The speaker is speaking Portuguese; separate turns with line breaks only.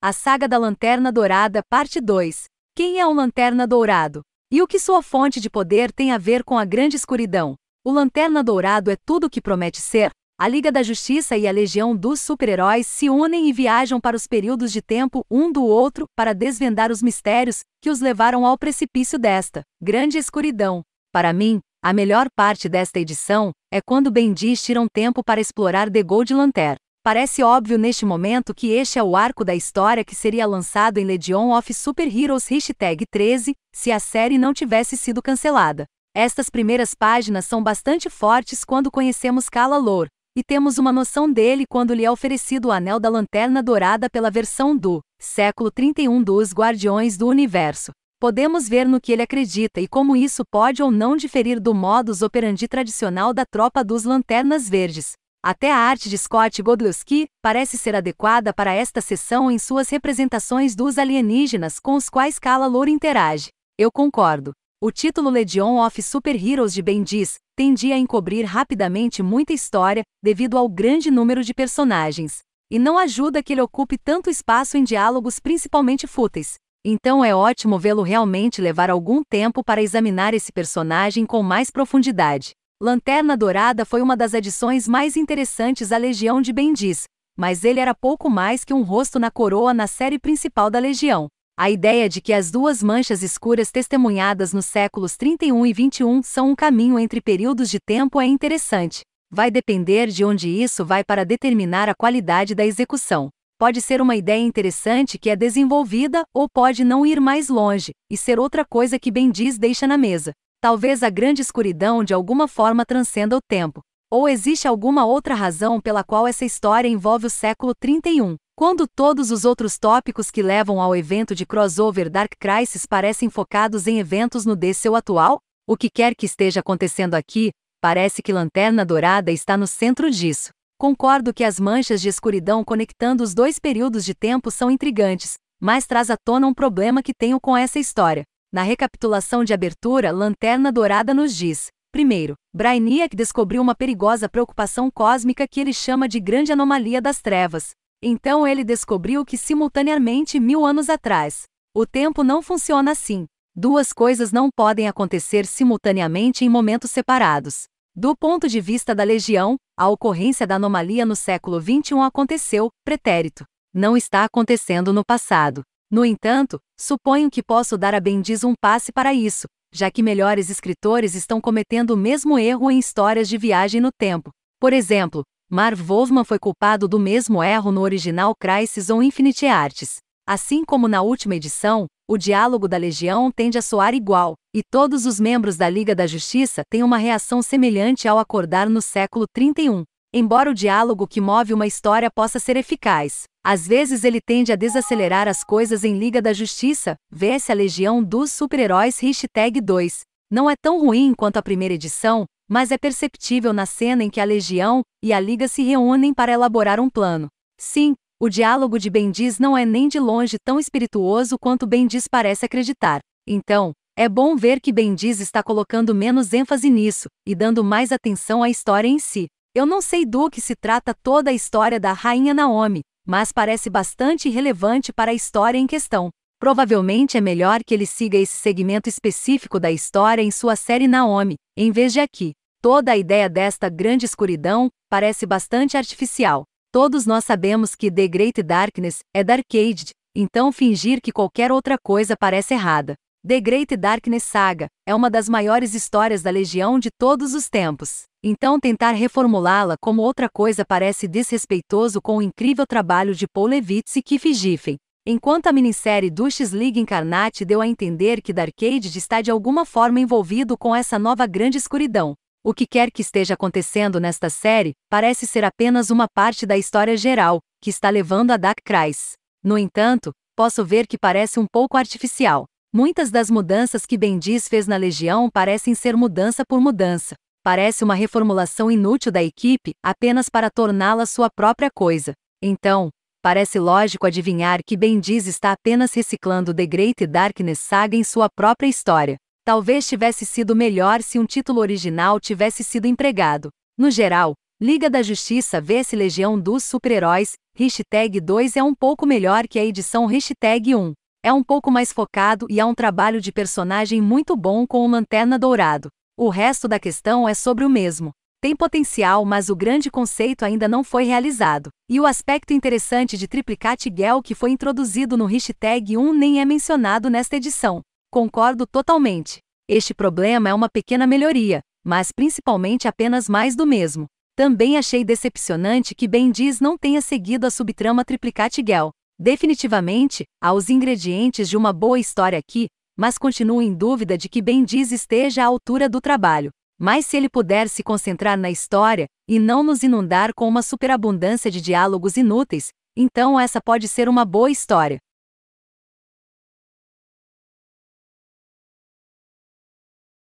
A Saga da Lanterna Dourada, Parte 2. Quem é um Lanterna Dourado? E o que sua fonte de poder tem a ver com a grande escuridão? O Lanterna Dourado é tudo o que promete ser. A Liga da Justiça e a Legião dos Super-Heróis se unem e viajam para os períodos de tempo um do outro para desvendar os mistérios que os levaram ao precipício desta grande escuridão. Para mim, a melhor parte desta edição é quando Bendis tira um tempo para explorar The Gold Lantern. Parece óbvio neste momento que este é o arco da história que seria lançado em Legion of Super Heroes Hashtag 13, se a série não tivesse sido cancelada. Estas primeiras páginas são bastante fortes quando conhecemos Kala Lor, e temos uma noção dele quando lhe é oferecido o Anel da Lanterna Dourada pela versão do século 31 dos Guardiões do Universo. Podemos ver no que ele acredita e como isso pode ou não diferir do modus operandi tradicional da tropa dos Lanternas Verdes. Até a arte de Scott Godlewski parece ser adequada para esta sessão em suas representações dos alienígenas com os quais Kala Lor interage. Eu concordo. O título Legion of Super Heroes de Bendis tendia a encobrir rapidamente muita história devido ao grande número de personagens. E não ajuda que ele ocupe tanto espaço em diálogos principalmente fúteis. Então é ótimo vê-lo realmente levar algum tempo para examinar esse personagem com mais profundidade. Lanterna Dourada foi uma das adições mais interessantes à Legião de Bendis, mas ele era pouco mais que um rosto na coroa na série principal da Legião. A ideia de que as duas manchas escuras testemunhadas nos séculos 31 e 21 são um caminho entre períodos de tempo é interessante. Vai depender de onde isso vai para determinar a qualidade da execução. Pode ser uma ideia interessante que é desenvolvida, ou pode não ir mais longe, e ser outra coisa que Bendis deixa na mesa. Talvez a grande escuridão de alguma forma transcenda o tempo. Ou existe alguma outra razão pela qual essa história envolve o século 31, quando todos os outros tópicos que levam ao evento de crossover Dark Crisis parecem focados em eventos no DC atual? O que quer que esteja acontecendo aqui, parece que Lanterna Dourada está no centro disso. Concordo que as manchas de escuridão conectando os dois períodos de tempo são intrigantes, mas traz à tona um problema que tenho com essa história. Na recapitulação de abertura, Lanterna Dourada nos diz: primeiro, Brainiac descobriu uma perigosa preocupação cósmica que ele chama de Grande Anomalia das Trevas. Então ele descobriu que simultaneamente mil anos atrás. O tempo não funciona assim. Duas coisas não podem acontecer simultaneamente em momentos separados. Do ponto de vista da Legião, a ocorrência da anomalia no século XXI aconteceu, pretérito. Não está acontecendo no passado. No entanto, suponho que posso dar a Bendiz um passe para isso, já que melhores escritores estão cometendo o mesmo erro em histórias de viagem no tempo. Por exemplo, Marv Wolfman foi culpado do mesmo erro no original Crisis on Infinite Arts. Assim como na última edição, o diálogo da Legião tende a soar igual, e todos os membros da Liga da Justiça têm uma reação semelhante ao acordar no século 31. Embora o diálogo que move uma história possa ser eficaz, às vezes ele tende a desacelerar as coisas em Liga da Justiça, vê-se a Legião dos Super-Heróis Hashtag 2. Não é tão ruim quanto a primeira edição, mas é perceptível na cena em que a Legião e a Liga se reúnem para elaborar um plano. Sim, o diálogo de Bendis não é nem de longe tão espirituoso quanto Bendis parece acreditar. Então, é bom ver que Bendis está colocando menos ênfase nisso e dando mais atenção à história em si. Eu não sei do que se trata toda a história da Rainha Naomi, mas parece bastante relevante para a história em questão. Provavelmente é melhor que ele siga esse segmento específico da história em sua série Naomi, em vez de aqui. Toda a ideia desta grande escuridão parece bastante artificial. Todos nós sabemos que The Great Darkness é Darkade, então fingir que qualquer outra coisa parece errada. The Great Darkness Saga é uma das maiores histórias da Legião de todos os tempos. Então tentar reformulá-la como outra coisa parece desrespeitoso com o incrível trabalho de Paul Levitz e Keith Giffen. Enquanto a minissérie Duches League Incarnate deu a entender que Darkade está de alguma forma envolvido com essa nova grande escuridão. O que quer que esteja acontecendo nesta série parece ser apenas uma parte da história geral, que está levando a Dark Crisis. No entanto, posso ver que parece um pouco artificial. Muitas das mudanças que Bendis fez na Legião parecem ser mudança por mudança. Parece uma reformulação inútil da equipe apenas para torná-la sua própria coisa. Então, parece lógico adivinhar que Bendis está apenas reciclando The Great Darkness Saga em sua própria história. Talvez tivesse sido melhor se um título original tivesse sido empregado. No geral, Liga da Justiça vs Legião dos Super-Heróis, hashtag 2 é um pouco melhor que a edição hashtag 1. É um pouco mais focado e há um trabalho de personagem muito bom com o Lanterna Dourado. O resto da questão é sobre o mesmo. Tem potencial, mas o grande conceito ainda não foi realizado. E o aspecto interessante de Triplicate Gel que foi introduzido no hashtag 1 nem é mencionado nesta edição. Concordo totalmente. Este problema é uma pequena melhoria, mas principalmente apenas mais do mesmo. Também achei decepcionante que Ben Diz não tenha seguido a subtrama Triplicate Gel. Definitivamente, há os ingredientes de uma boa história aqui, mas continuo em dúvida de que Ben Diz esteja à altura do trabalho. Mas se ele puder se concentrar na história, e não nos inundar com uma superabundância de diálogos inúteis, então essa pode ser uma boa história.